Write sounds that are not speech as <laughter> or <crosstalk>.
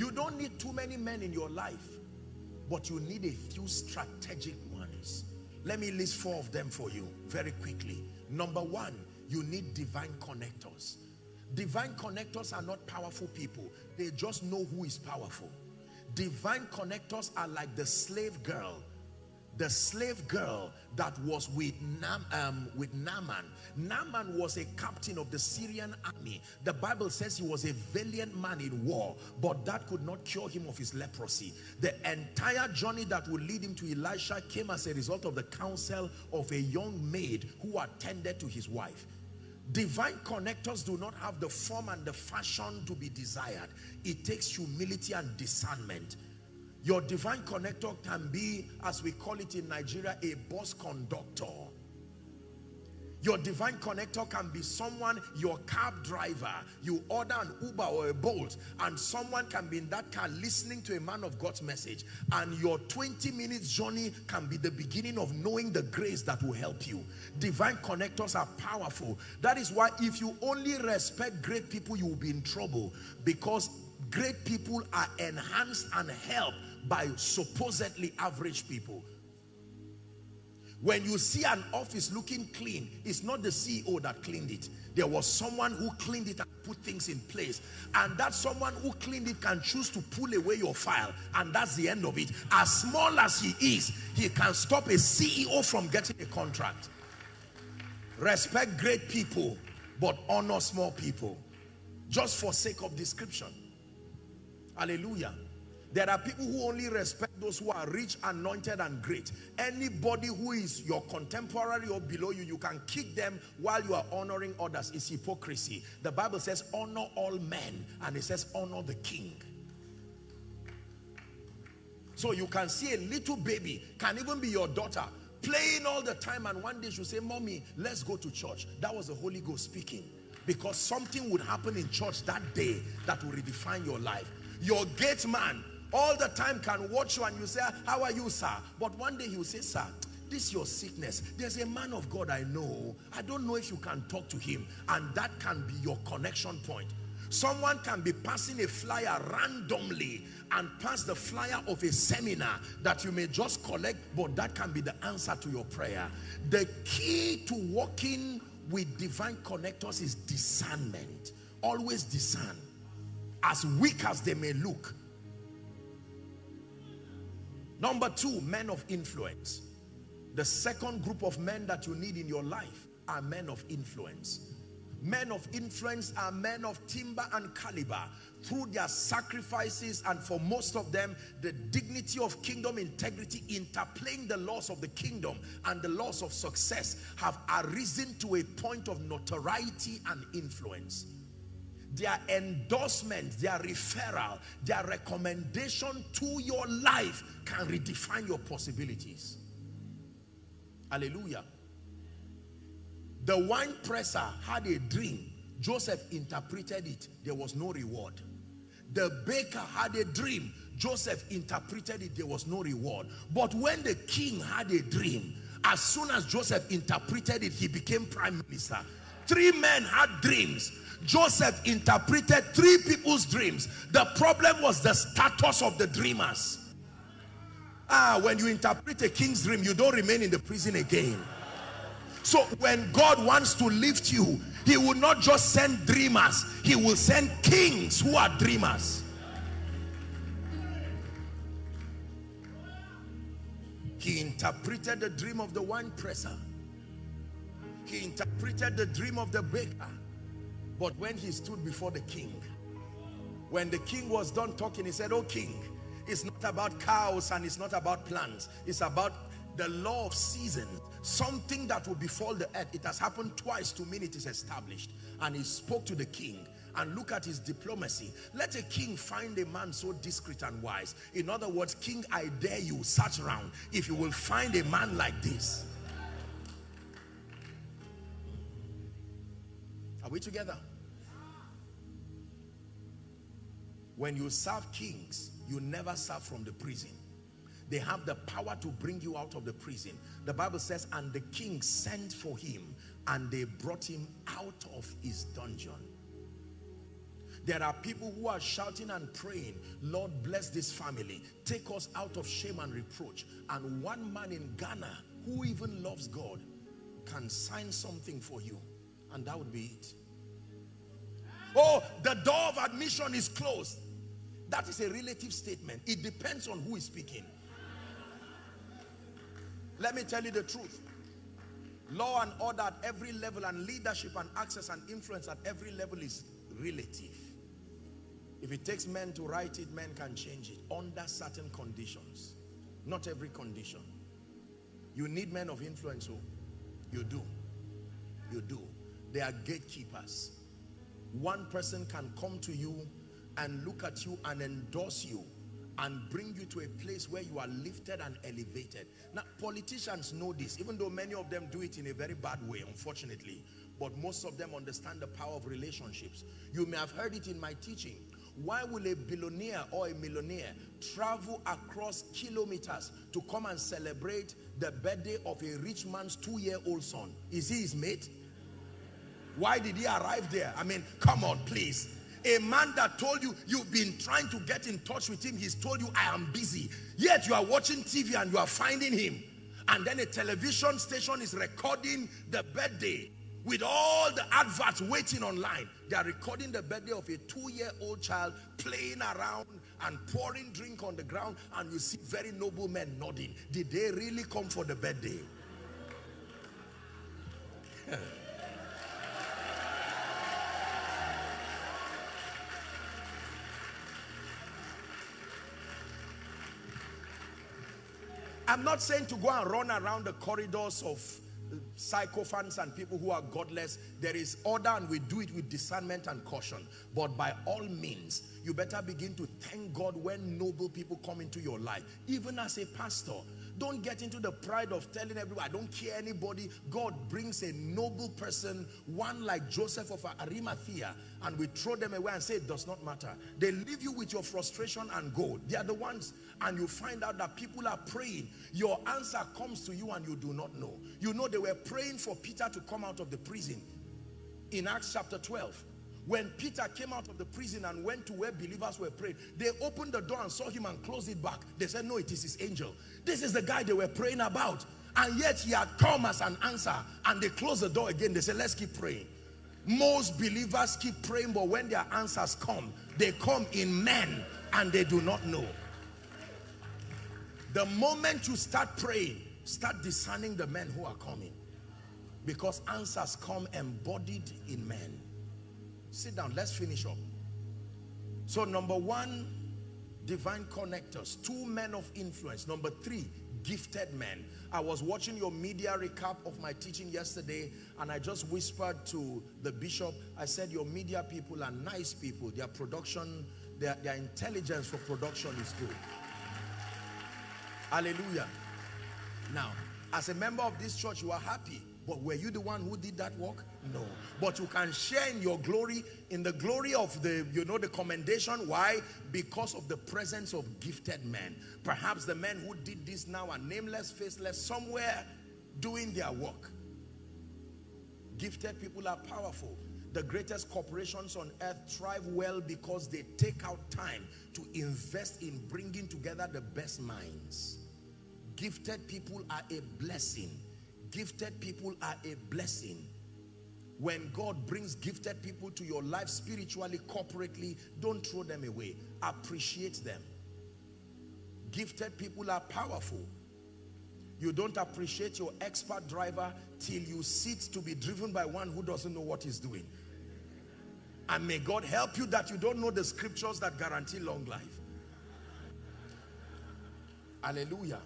You don't need too many men in your life, but you need a few strategic ones. Let me list four of them for you very quickly. Number one, you need divine connectors. Divine connectors are not powerful people. They just know who is powerful. Divine connectors are like the slave girl the slave girl that was with, Nam, um, with Naaman. Naaman was a captain of the Syrian army. The Bible says he was a valiant man in war, but that could not cure him of his leprosy. The entire journey that would lead him to Elisha came as a result of the counsel of a young maid who attended to his wife. Divine connectors do not have the form and the fashion to be desired. It takes humility and discernment. Your divine connector can be, as we call it in Nigeria, a bus conductor. Your divine connector can be someone, your cab driver. You order an Uber or a Bolt and someone can be in that car listening to a man of God's message. And your 20 minutes journey can be the beginning of knowing the grace that will help you. Divine connectors are powerful. That is why if you only respect great people, you will be in trouble. Because great people are enhanced and helped by supposedly average people. When you see an office looking clean, it's not the CEO that cleaned it. There was someone who cleaned it and put things in place. And that someone who cleaned it can choose to pull away your file. And that's the end of it. As small as he is, he can stop a CEO from getting a contract. Respect great people, but honor small people. Just for sake of description. Hallelujah. There are people who only respect those who are rich, anointed, and great. Anybody who is your contemporary or below you, you can kick them while you are honoring others. It's hypocrisy. The Bible says, honor all men, and it says, honor the king. So you can see a little baby, can even be your daughter, playing all the time, and one day she'll say, Mommy, let's go to church. That was the Holy Ghost speaking. Because something would happen in church that day that will redefine your life. Your gate man all the time can watch you and you say, how are you, sir? But one day will say, sir, this is your sickness. There's a man of God I know. I don't know if you can talk to him. And that can be your connection point. Someone can be passing a flyer randomly and pass the flyer of a seminar that you may just collect, but that can be the answer to your prayer. The key to working with divine connectors is discernment. Always discern. As weak as they may look, Number two, men of influence. The second group of men that you need in your life are men of influence. Men of influence are men of timber and caliber through their sacrifices and for most of them the dignity of kingdom integrity interplaying the laws of the kingdom and the laws of success have arisen to a point of notoriety and influence their endorsement, their referral, their recommendation to your life can redefine your possibilities. Hallelujah. The wine presser had a dream. Joseph interpreted it. There was no reward. The baker had a dream. Joseph interpreted it. There was no reward. But when the king had a dream, as soon as Joseph interpreted it, he became prime minister. Three men had dreams. Joseph interpreted three people's dreams. The problem was the status of the dreamers. Ah, when you interpret a king's dream, you don't remain in the prison again. So when God wants to lift you, he will not just send dreamers, he will send kings who are dreamers. He interpreted the dream of the wine presser. He interpreted the dream of the baker. But when he stood before the king, when the king was done talking, he said, Oh king, it's not about cows and it's not about plants. It's about the law of seasons. Something that will befall the earth. It has happened twice to me. It is established. And he spoke to the king and look at his diplomacy. Let a king find a man so discreet and wise. In other words, king, I dare you, search around. If you will find a man like this. Are we together? When you serve kings, you never serve from the prison. They have the power to bring you out of the prison. The Bible says, and the king sent for him and they brought him out of his dungeon. There are people who are shouting and praying, Lord, bless this family. Take us out of shame and reproach. And one man in Ghana who even loves God can sign something for you. And that would be it. Oh, the door of admission is closed. That is a relative statement. It depends on who is speaking. Let me tell you the truth. Law and order at every level and leadership and access and influence at every level is relative. If it takes men to write it, men can change it under certain conditions. Not every condition. You need men of influence, oh. You do. You do. They are gatekeepers. One person can come to you and look at you and endorse you and bring you to a place where you are lifted and elevated. Now, politicians know this, even though many of them do it in a very bad way, unfortunately. But most of them understand the power of relationships. You may have heard it in my teaching. Why will a billionaire or a millionaire travel across kilometers to come and celebrate the birthday of a rich man's two-year-old son? Is he his mate? Why did he arrive there? I mean, come on, please. A man that told you you've been trying to get in touch with him, he's told you, I am busy. Yet you are watching TV and you are finding him. And then a television station is recording the birthday with all the adverts waiting online. They are recording the birthday of a two-year-old child playing around and pouring drink on the ground and you see very noble men nodding. Did they really come for the birthday? <laughs> I'm not saying to go and run around the corridors of uh, psychophants and people who are godless. There is order and we do it with discernment and caution. But by all means, you better begin to thank God when noble people come into your life. Even as a pastor, don't get into the pride of telling everyone, I don't care anybody. God brings a noble person, one like Joseph of Arimathea, and we throw them away and say it does not matter. They leave you with your frustration and go. They are the ones, and you find out that people are praying. Your answer comes to you and you do not know. You know they were praying for Peter to come out of the prison in Acts chapter 12 when Peter came out of the prison and went to where believers were praying, they opened the door and saw him and closed it back. They said, no, it is his angel. This is the guy they were praying about. And yet he had come as an answer. And they closed the door again. They said, let's keep praying. Most believers keep praying, but when their answers come, they come in men and they do not know. The moment you start praying, start discerning the men who are coming. Because answers come embodied in men. Sit down, let's finish up. So number one, divine connectors, two men of influence. Number three, gifted men. I was watching your media recap of my teaching yesterday and I just whispered to the bishop, I said your media people are nice people. Their production, their, their intelligence for production is good. Hallelujah. Now, as a member of this church, you are happy. But were you the one who did that work? No. But you can share in your glory, in the glory of the, you know, the commendation. Why? Because of the presence of gifted men. Perhaps the men who did this now are nameless, faceless, somewhere doing their work. Gifted people are powerful. The greatest corporations on earth thrive well because they take out time to invest in bringing together the best minds. Gifted people are a blessing Gifted people are a blessing. When God brings gifted people to your life spiritually, corporately, don't throw them away. Appreciate them. Gifted people are powerful. You don't appreciate your expert driver till you sit to be driven by one who doesn't know what he's doing. And may God help you that you don't know the scriptures that guarantee long life. Hallelujah.